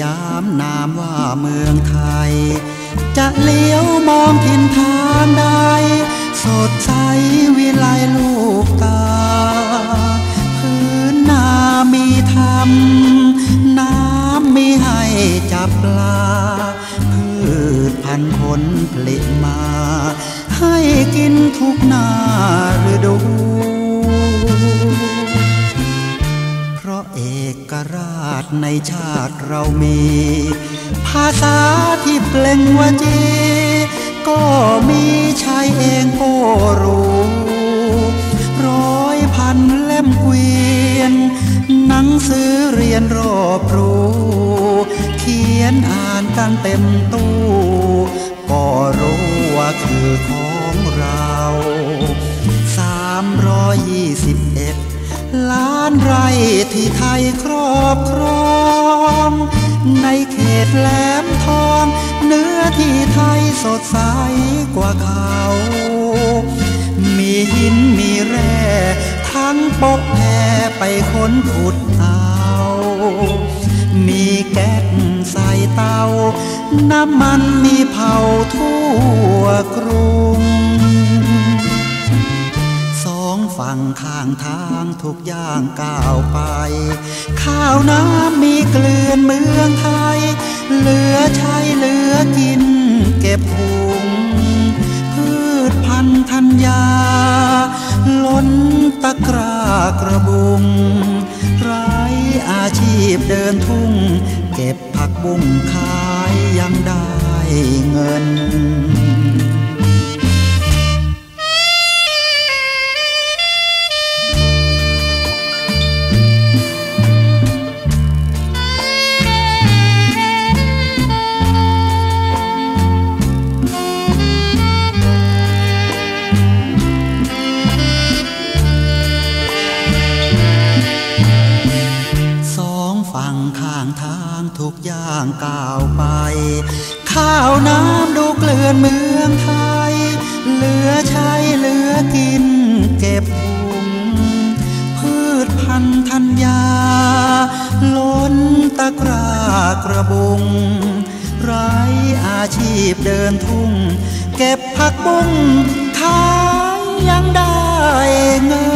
ยามนามว่าเมืองไทย จะเลี้ยวมองทินทางใด สดใสวิไลลูกตา พื้นนามีธรรม น้ำมีให้จับปลา พืชพันธุ์ผลผลิตมา ให้กินทุกหน้าฤดู เพราะเอกราช ในชาติเรามี ภาษาที่เปล่งวจี ก็มีชายเองก็รู้ ร้อยพันเล่มเกวียน หนังสือเรียนรอบรู้ เขียนอ่านกันเต็มตู้ ก็รู้ว่าคือของเราสามร้อยยี่สิบเอ็ดล้านไร่ที่ไทยครอบครอง ในเขตแหลมทอง เนื้อที่ไทยสดใสกว่าเขา มีหินมีแร่ทั้งปกแพไปค้นขุดเอามีแก๊สใส่เตา น้ำมันมีเผาทั่วกรุง สองฝั่งข้างทางทุกอย่างก้าวไป ข้าวน้ำมีเกลือนมือ กินเก็บหุงพืชพันธัญญา ล้นตะกร้ากระบุงไรอาชีพเดินทุ่ง เก็บผักบุ้งขายยังได้เงิน ทุกอย่างก้าวไป ข้าวน้ำดูเกลื่อนเมืองไทย เหลือใช้เหลือกินเก็บหุงพืชพันธัญญา ล้นตะกร้ากระบุง ไร้อาชีพเดินทุ่ง เก็บผักบุ้งขายยังได้เงิน